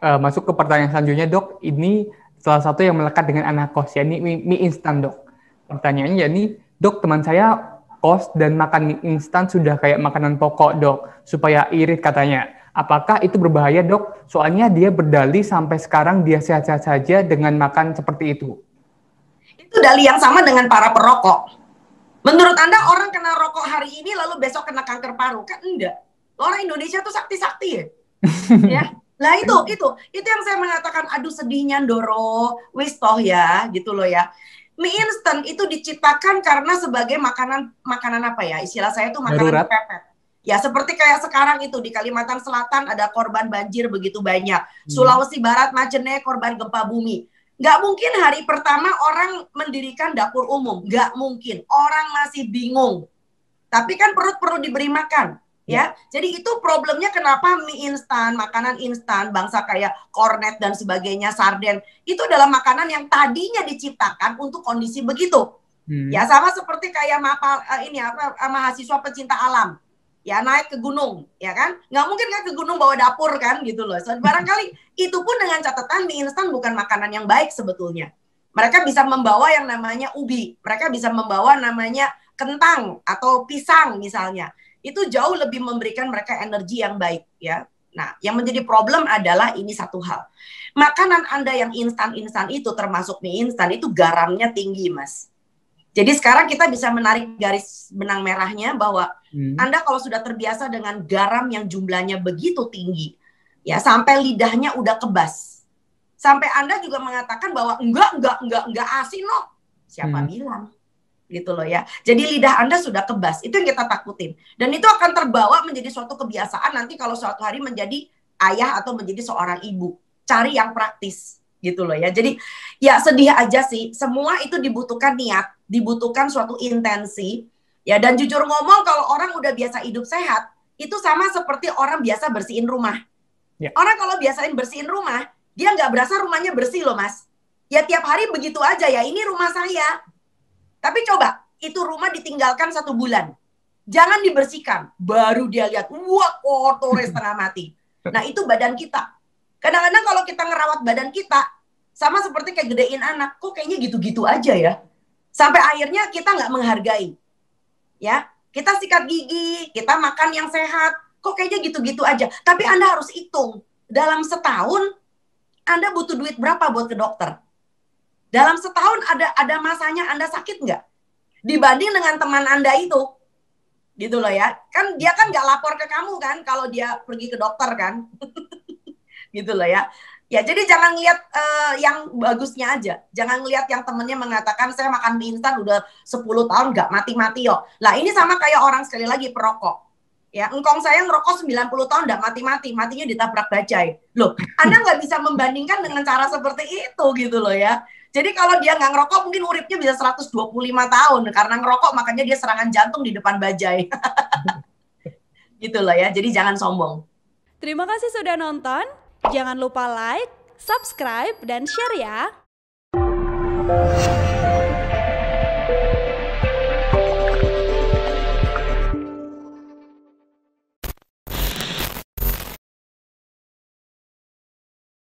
uh, masuk ke pertanyaan selanjutnya dok. Ini salah satu yang melekat dengan anak kos, ya ini mie, mie instan dok. Pertanyaannya ya ini, dok teman saya kos dan makan mie instan sudah kayak makanan pokok dok, supaya irit katanya. Apakah itu berbahaya dok? Soalnya dia berdali sampai sekarang dia sehat-sehat saja dengan makan seperti itu. Itu dalih yang sama dengan para perokok. Menurut Anda orang kena rokok hari ini lalu besok kena kanker paru? Kan enggak. Orang Indonesia tuh sakti-sakti ya. ya. Lah itu, itu, itu yang saya mengatakan, aduh sedihnya Doro, wis toh ya, gitu loh ya. Mie instan itu diciptakan karena sebagai makanan makanan apa ya? Istilah saya itu makanan pepet Ya seperti kayak sekarang itu di Kalimantan Selatan ada korban banjir begitu banyak. Hmm. Sulawesi Barat Majene korban gempa bumi. Gak mungkin hari pertama orang mendirikan dapur umum. Gak mungkin. Orang masih bingung. Tapi kan perut perlu diberi makan. Ya, ya. jadi itu problemnya kenapa mie instan, makanan instan, bangsa kayak kornet dan sebagainya, sarden, itu adalah makanan yang tadinya diciptakan untuk kondisi begitu. Hmm. Ya sama seperti kayak mapa, eh, ini apa mahasiswa pecinta alam ya naik ke gunung, ya kan? Nggak mungkin kan ke gunung bawa dapur kan gitu loh. So, barangkali itu pun dengan catatan mie instan bukan makanan yang baik sebetulnya. Mereka bisa membawa yang namanya ubi, mereka bisa membawa namanya kentang atau pisang misalnya. Itu jauh lebih memberikan mereka energi yang baik ya. Nah, yang menjadi problem adalah ini satu hal. Makanan Anda yang instan-instan itu termasuk mie instan itu garamnya tinggi, Mas jadi sekarang kita bisa menarik garis benang merahnya bahwa hmm. Anda kalau sudah terbiasa dengan garam yang jumlahnya begitu tinggi, ya sampai lidahnya udah kebas. Sampai Anda juga mengatakan bahwa enggak, enggak, enggak, enggak asin loh. Siapa hmm. bilang? Gitu loh ya. Jadi lidah Anda sudah kebas. Itu yang kita takutin. Dan itu akan terbawa menjadi suatu kebiasaan nanti kalau suatu hari menjadi ayah atau menjadi seorang ibu. Cari yang praktis gitu loh ya. Jadi ya sedih aja sih. Semua itu dibutuhkan niat dibutuhkan suatu intensi ya dan jujur ngomong kalau orang udah biasa hidup sehat itu sama seperti orang biasa bersihin rumah ya. orang kalau biasain bersihin rumah dia nggak berasa rumahnya bersih loh mas ya tiap hari begitu aja ya ini rumah saya tapi coba itu rumah ditinggalkan satu bulan jangan dibersihkan baru dia lihat wah kotor setengah mati nah itu badan kita kadang-kadang kalau kita ngerawat badan kita sama seperti kayak gedein anak kok kayaknya gitu-gitu aja ya Sampai akhirnya kita nggak menghargai. Ya, kita sikat gigi, kita makan yang sehat, kok kayaknya gitu-gitu aja. Tapi Anda harus hitung, dalam setahun Anda butuh duit berapa buat ke dokter? Dalam setahun ada ada masanya Anda sakit nggak? Dibanding dengan teman Anda itu, gitu loh ya. Kan dia kan nggak lapor ke kamu kan kalau dia pergi ke dokter kan, gitu loh ya. Ya, jadi jangan lihat uh, yang bagusnya aja. Jangan lihat yang temennya mengatakan saya makan mie instan udah 10 tahun nggak mati-mati yo. Lah ini sama kayak orang sekali lagi perokok. Ya, engkong saya ngerokok 90 tahun nggak mati-mati, matinya ditabrak bajai. Loh, Anda nggak bisa membandingkan dengan cara seperti itu gitu loh ya. Jadi kalau dia nggak ngerokok mungkin uripnya bisa 125 tahun karena ngerokok makanya dia serangan jantung di depan bajai. gitu loh ya. Jadi jangan sombong. Terima kasih sudah nonton. Jangan lupa like, subscribe, dan share ya.